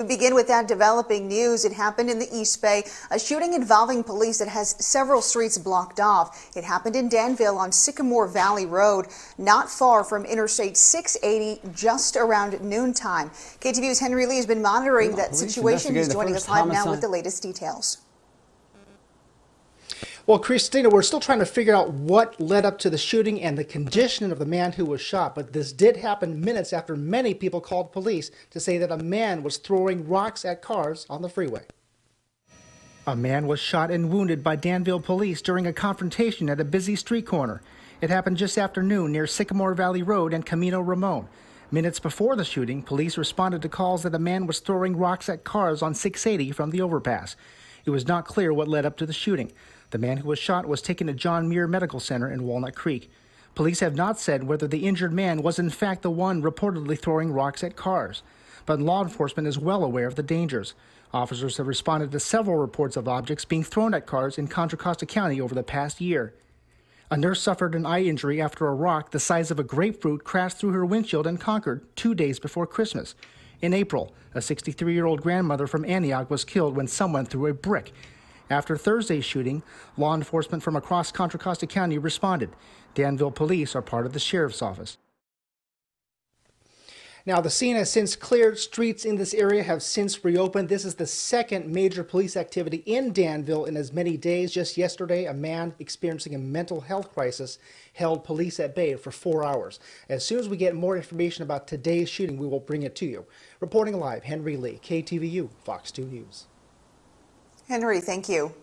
We begin with that developing news. It happened in the East Bay, a shooting involving police that has several streets blocked off. It happened in Danville on Sycamore Valley Road, not far from Interstate 680, just around noontime. KTVU's Henry Lee has been monitoring that situation. He's joining us live now with the latest details. Well, Christina, we're still trying to figure out what led up to the shooting and the condition of the man who was shot, but this did happen minutes after many people called police to say that a man was throwing rocks at cars on the freeway. A man was shot and wounded by Danville police during a confrontation at a busy street corner. It happened just after noon near Sycamore Valley Road and Camino Ramon. Minutes before the shooting, police responded to calls that a man was throwing rocks at cars on 680 from the overpass. It was not clear what led up to the shooting. The man who was shot was taken to John Muir Medical Center in Walnut Creek. Police have not said whether the injured man was in fact the one reportedly throwing rocks at cars. But law enforcement is well aware of the dangers. Officers have responded to several reports of objects being thrown at cars in Contra Costa County over the past year. A nurse suffered an eye injury after a rock the size of a grapefruit crashed through her windshield in Concord two days before Christmas. In April, a 63 year old grandmother from Antioch was killed when someone threw a brick. After Thursday's shooting, law enforcement from across Contra Costa County responded. Danville police are part of the sheriff's office. Now, the scene has since cleared. Streets in this area have since reopened. This is the second major police activity in Danville in as many days. Just yesterday, a man experiencing a mental health crisis held police at bay for four hours. As soon as we get more information about today's shooting, we will bring it to you. Reporting live, Henry Lee, KTVU, Fox 2 News. Henry, thank you.